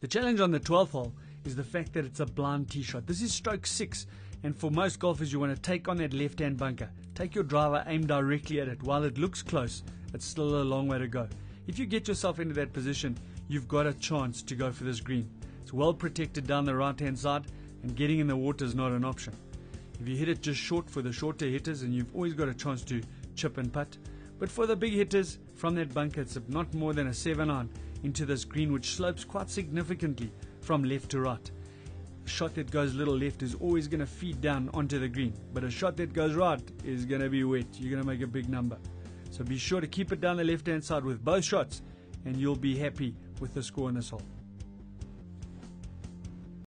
The challenge on the 12th hole is the fact that it's a blind tee shot. This is stroke six, and for most golfers, you want to take on that left hand bunker. Take your driver, aim directly at it. While it looks close, it's still a long way to go. If you get yourself into that position, you've got a chance to go for this green. It's well protected down the right hand side, and getting in the water is not an option. If you hit it just short for the shorter hitters, and you've always got a chance to chip and putt. But for the big hitters, from that bunker, it's not more than a 7 iron into this green, which slopes quite significantly from left to right. A shot that goes little left is always going to feed down onto the green, but a shot that goes right is going to be wet. You're going to make a big number. So be sure to keep it down the left hand side with both shots, and you'll be happy with the score in this hole.